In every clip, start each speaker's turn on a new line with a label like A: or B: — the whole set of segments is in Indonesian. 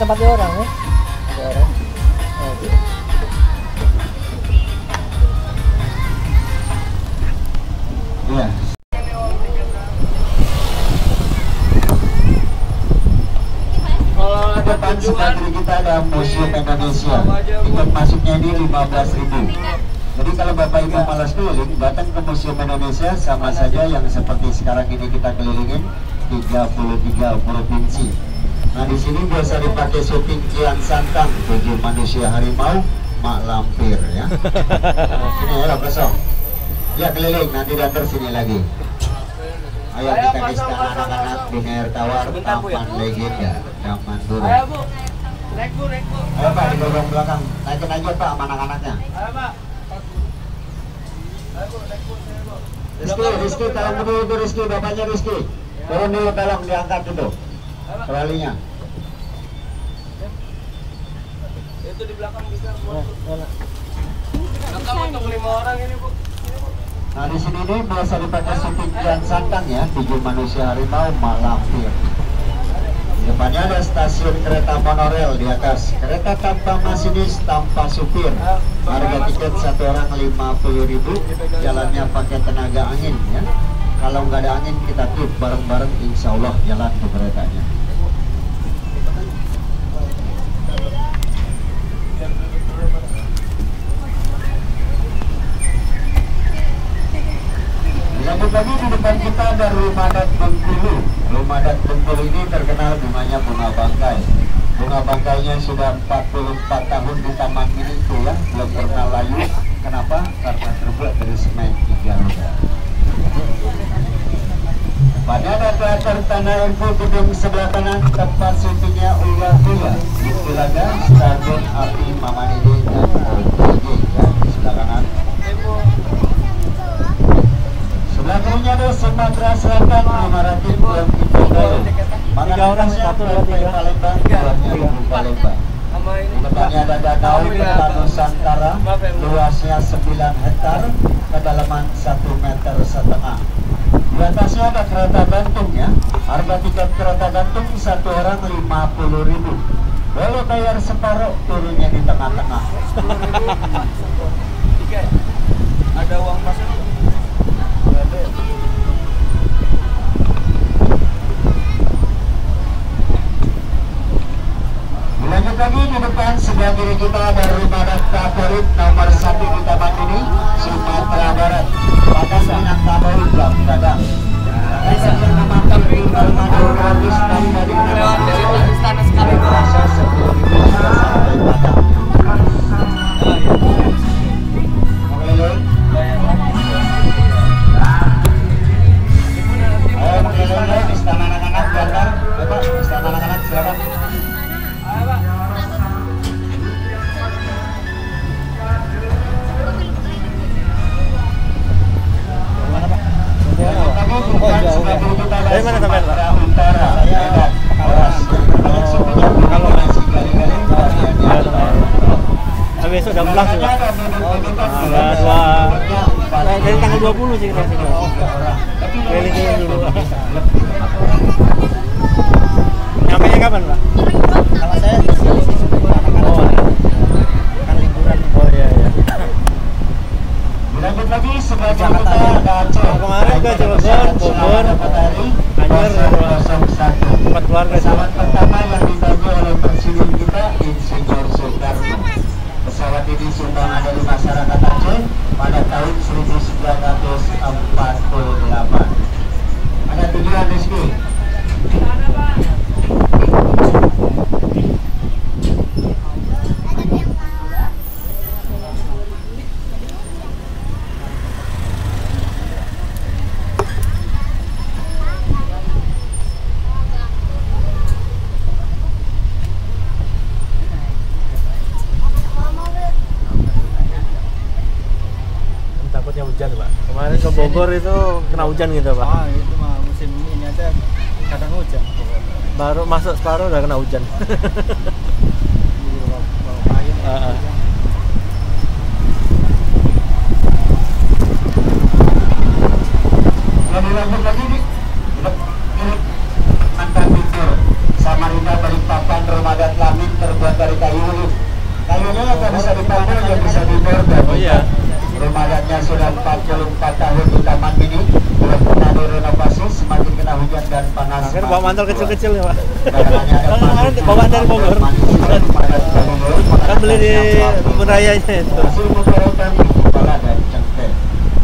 A: Tempatnya orang ya. Ada orang. Oke.
B: Iya.
C: Kalau ada kunjungan
B: kita ada Museum Indonesia. Tiket masuknya ini 15.000. Jadi kalau Bapak Ibu malas keliling, datang ke Museum Indonesia sama saja yang seperti sekarang ini kita kelilingin 33 provinsi. Nah di sini biasa dipakai syuting Kian Santang, tujuh manusia harimau, mak lampir ya. Sini ya kosong. Ya keliling, nanti datang sini lagi. Ayo kita kisah anak-anak di air tawar,
C: ya.
B: taman legenda, zaman dulu.
C: Ayo bu, naik bu, naik bu.
B: Ayo Pak, di belakang belakang. Naikin aja Pak sama anak-anaknya.
C: Ayo pak.
B: Rizky, Rizky, tolong dulu itu Rizky, bapaknya Rizky. Turun dulu tolong diangkat itu. Trolinya.
C: Itu di belakang bisa. Belakang untuk lima orang ini bu.
B: Nah di sini ini biasa dipakai syuting Kian Santang ya, tujuh manusia harimau Malampir. Di depannya ada stasiun kereta monorail di atas. Kereta tanpa masinis, tanpa supir. Harga tiket satu orang 50.000 Jalannya pakai tenaga angin ya. Kalau nggak ada angin kita tip bareng-bareng, insya Allah jalan ke keretanya. Lanjut lagi di depan kita ada rumah adat Bengkulu. Rumah adat Bengkulu ini terkenal bunganya bunga bangkai. Bunga bangkainya sudah 44 tahun di taman ini itu ya, belum pernah layu. Kenapa? Karena terbuat dari semen tiga roda. Pada ada teater Tanah Info gedung sebelah kanan tempat syutingnya Uya Uya. Di Stadion Api Mamanidi dan ya, di sebelah kanan. Kirinya ada Sumatera Selatan, Maratin, Pulau Kidul.
A: Tiga orang, satu, tiga.
B: Palembang, keluarnya Lubuk Palembang. Depannya ada danau Kota Nusantara, luasnya 9 hektar, kedalaman 1 meter setengah. Di atasnya ada kereta gantung ya. Harga tiket kereta gantung satu orang 50 ribu. Boleh bayar separuh, turunnya di tengah-tengah.
C: Ada uang pasar.
B: Lanjut lagi di depan sebelah kiri kita ada rumah adat favorit nomor satu di taman ini Sumatera Barat. Padang Minangkabau Jam Dadang. Bisa mengamankan
A: 13 juga. Tanggal 2 dari tanggal 20 sih kita sini. Oh, iya. Keliling dulu. Nyampe nya kapan, Pak?
D: Kalau saya di sini sih sebelum anak-anak.
A: Oh, iya.
D: kan liburan.
A: Oh iya iya.
B: Berangkat lagi sebagai Jakarta dan
A: kemarin ke Cilegon, Bogor, Anyer, tempat keluarga.
B: Pesawat pertama yang dibagi oleh
A: Bogor itu kena hujan gitu pak
D: Ah, itu mah musim ini aja kadang hujan.
A: baru masuk separuh udah kena hujan
D: Jadi bawa, bawa payung.
B: Lebih lanjut lagi nih. Ini mantan Victor Samarinda Balikpapan Ramadan Lamin terbuat dari kayu ini. Kayunya nggak bisa dipakai, nggak bisa dibor.
A: Oh iya.
B: Ramadannya sudah 44 tahun di taman ini. Belum pernah direnovasi, semakin kena hujan dan panas.
A: akhirnya bawa mantel kecil-kecil ya pak Kan kemarin bawaan dari Bogor kan beli di kebun rayanya itu
B: Hasil pembarukan kepala dan cengkeh.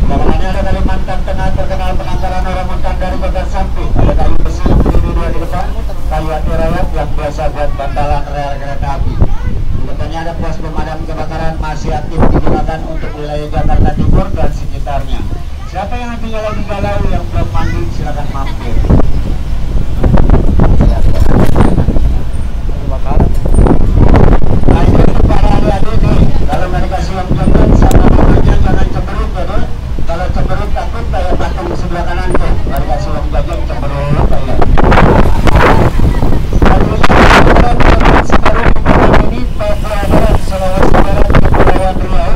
B: Sebenarnya ada Kalimantan Tengah terkenal penangkaran orang hutan dari bagian samping. Ada kayu besi yang berdiri dua di depan, kayu hati rawat yang biasa buat bantalan rel kereta api. Di depannya ada pos pemadam kebakaran masih aktif digunakan untuk wilayah Jakarta Timur dan sekitarnya. Siapa yang hatinya lagi galau yang belum mandi silakan mampir.
A: kebakaran
B: Nah, ini untuk para adik-adik nih, kalau nggak dikasih uang jajan sama mamanya jangan cemberut ya doi. Kalau cemberut takut kayak patung di sebelah kanan tuh, nggak dikasih uang jajan cemberut kayak. Selanjutnya, kita akan sekarang di tahun ini Papua Barat, Sulawesi Barat, Kepulauan Riau.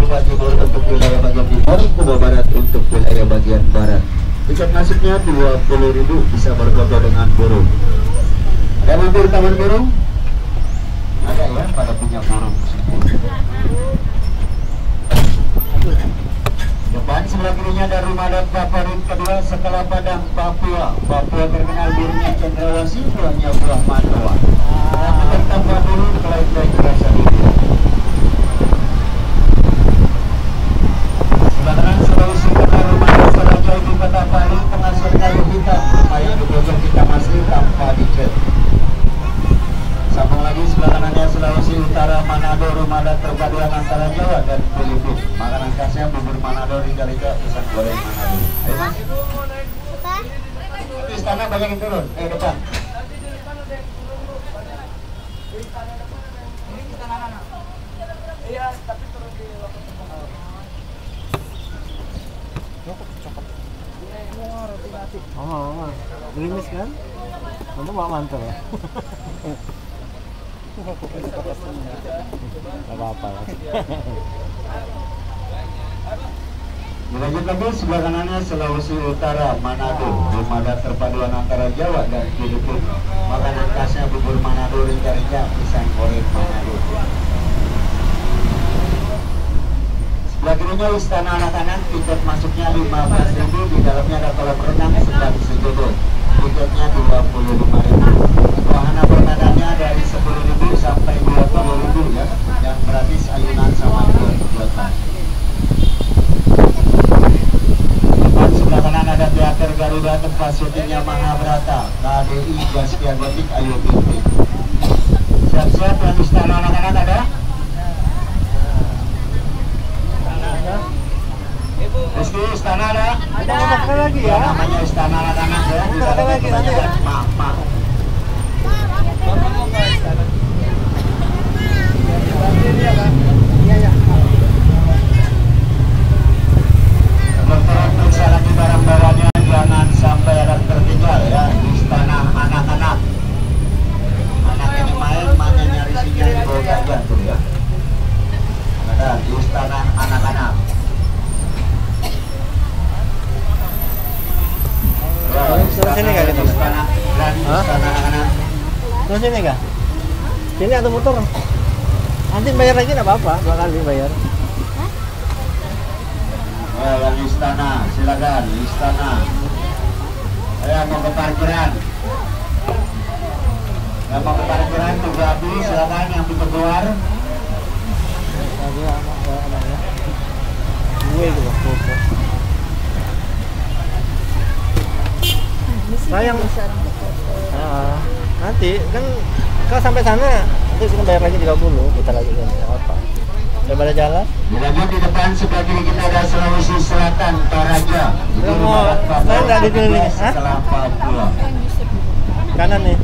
B: Kuba Timur untuk wilayah bagian timur, Kuba Barat untuk wilayah bagian barat. Tiket masuknya 20.000 bisa berfoto dengan burung. Ada mampir taman burung? Ada ya, pada punya burung. Depan sebelah kirinya ada rumah dan favorit kedua setelah Padang Papua. Papua terkenal burungnya cendrawasih, buahnya buah mandoa. Tapi tetap dulu baik-baik rasa dulu. Sebelah kanan Sulawesi Tengah rumah desa Raja Ibu Kota Palu penghasil kayu hitam. Rumah yang dibojong hitam asli tanpa dicat. Sambung lagi sebelah kanannya Sulawesi Utara Manado rumah dan perpaduan antara Jawa dan Filipina. Makanan khasnya bubur Manado Riga-Riga pisang goreng Manado. Ayo mas. Itu istana banyak yang turun. Eh depan.
C: Iya, tapi turun di lokasi
A: oh mama gerimis kan kamu bawa mantel ya Gak apa-apa lah
B: Dilanjut lagi sebelah kanannya Sulawesi Utara Manado rumah dan perpaduan antara Jawa dan Filipina. Makanan khasnya bubur Manado Riga-Riga pisang goreng Manado. Kirinya istana anak-anak, tiket masuknya 15.000 di dalamnya ada kolam renang sebelah sejodoh. Tiketnya 25.000 Wahana permainannya dari 10.000 sampai 20.000 ya, yang gratis ayunan sama dua kegiatan. Depan sebelah kanan ada teater Garuda tempat syutingnya Mahabharata, KDI Gaskia Gotik Ayu Binti. Siap-siap yang istana anak-anak ada? Rizky, istana ada?
A: ada ada lagi
B: Ya,
A: ya
B: namanya istana anak-anak ya. Di
A: Ada lagi, nanti ya.
B: Mak-mak. Dokter periksa lagi barang bawanya jangan sampai ada yang tertinggal ya di istana anak-anak. Anak ini main, mana nyari sinyal di bawah gajah tuh ya. Ada di istana anak-anak. Ya,
A: Terus sini nggak gitu?
B: Istana dan
A: Hah?
B: istana anak-anak.
A: Terus ini kah sini atau motor. Nanti bayar lagi nggak apa-apa. Dua kali bayar.
B: Ya, yang di istana, silakan di istana. Saya mau ke parkiran. Yang mau ke parkiran tunggu api, silakan yang pintu keluar.
A: anak gue gitu sayang Ah, nanti kan kalau sampai sana nanti kita bayar lagi 30 putar lagi kan apa daripada jalan
B: Dilanjut di depan sebelah kiri kita ada Sulawesi Selatan, Toraja. Itu
A: mau- saya nggak hah?
B: Setelah Papua.
A: kanan nih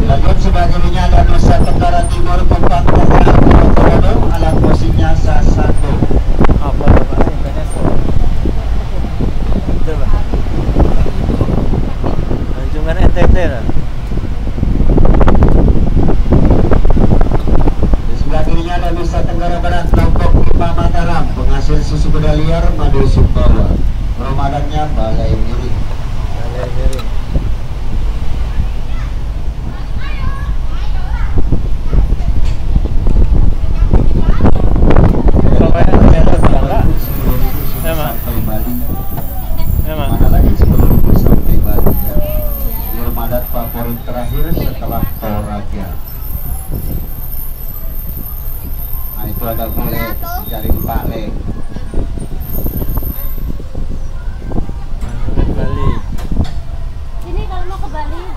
B: Bagian sebelah kirinya ada Nusa Tenggara Timur Kupang Komodo alat musiknya Sasando.
A: Apa
B: there. Toraja. Nah itu ada bule jaring paleng.
A: Anjungan Bali.
E: Ini kalau mau ke Bali ya.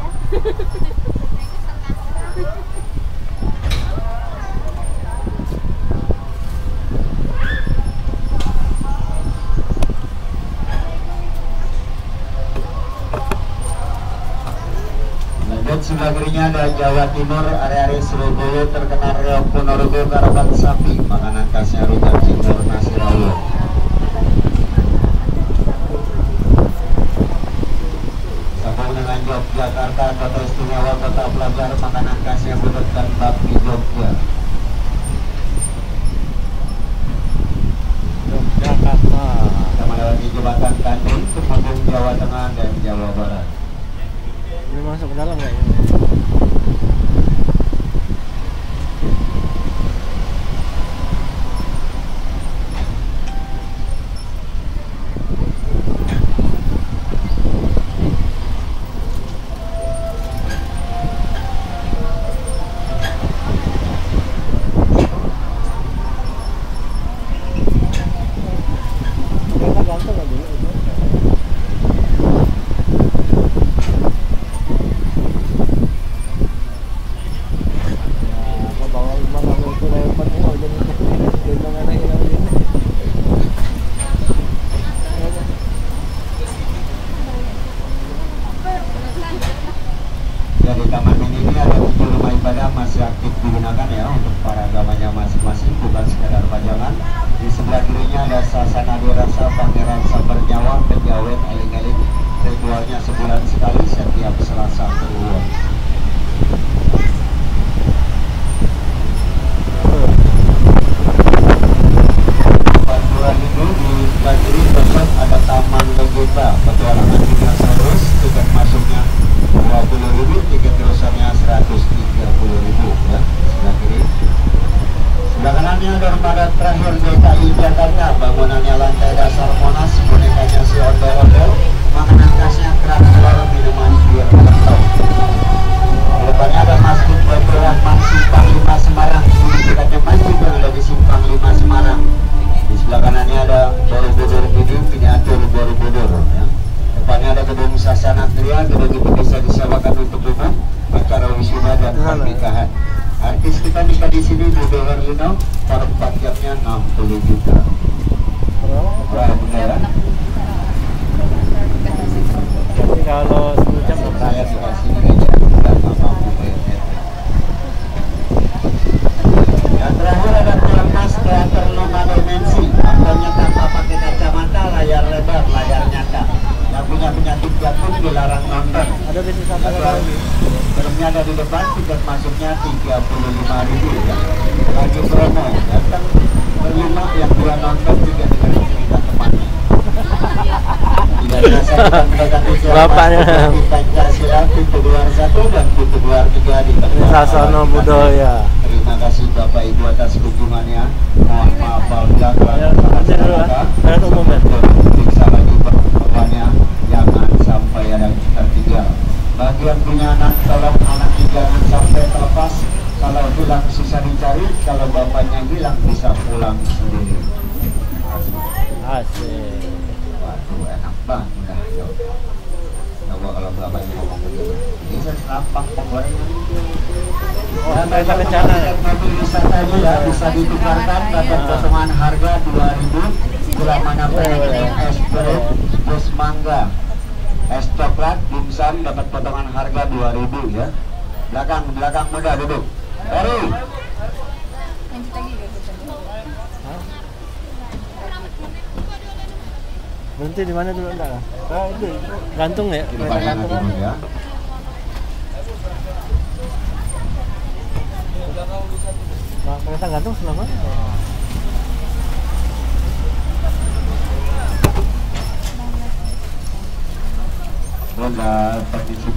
B: Lanjut sebelah kirinya ada Jawa Timur, area-area Surabaya terkena reok Ponorogo karapan sapi, makanan khasnya rujak cingur nasi rawon. Sambung dengan Yogyakarta, kota istimewa kota pelajar, makanan khasnya gudeg dan bakmi Jogja.
A: Yogyakarta.
B: Kita melewati jembatan Tanjung, Temanggung, Jawa Tengah dan Jawa Barat.
A: Ini masuk ke dalam nggak ini?
B: Gedung Sasana Kriya gedung itu bisa disewakan untuk umum acara wisuda dan pernikahan. Artis kita nikah di sini Dudo Herlino per paketnya 60 juta. Wah benar ya
A: Tapi kalau 10 jam nggak
B: saya
A: berangkat, Pak.
B: dikasih ini aja nggak mampu bayar net. Yang terakhir ada Tiamas Teater Lima Dimensi. Nontonnya tanpa pakai kacamata, layar lebar, layar nyata Yang punya penyakit jantung dilarang nonton.
A: Ada bisnis apa lagi?
B: Filmnya ada di depan, tiket masuknya 35 ribu ya. Lagi promo, datang berlima yang dua nonton juga dengan cerita temannya Tidak kita mendekati siapa
A: Bapaknya.
B: Pancasila pintu luar satu dan pintu luar tiga di
A: Sasono Budoya.
B: Terima kasih Bapak Ibu atas kunjungannya. Mohon maaf apabila
A: Ya, nanti dulu, ah. Ya.
B: Bapaknya, jangan sampai ada yang tertinggal. Bagi yang punya anak, tolong anaknya jangan sampai terlepas. Kalau hilang susah dicari, kalau bapaknya hilang bisa pulang sendiri.
A: Asik.
B: Waduh, enak banget. Yuk. Coba kalau bapaknya ngomong begitu. Ini saya serapak penggorengan.
A: Oh, kencana.
B: yang mobil wisata ini ya bisa ditukarkan dapat potongan harga 2000 gula mana es mangga es coklat dimsum dapat potongan harga 2000 ya Belakang, belakang muda duduk. Baru.
A: Berhenti di mana dulu enggak? Oh, itu gantung ya? Gantung kan?
B: ya.
A: Nah, kereta gantung sebelah
B: Bunda, permisi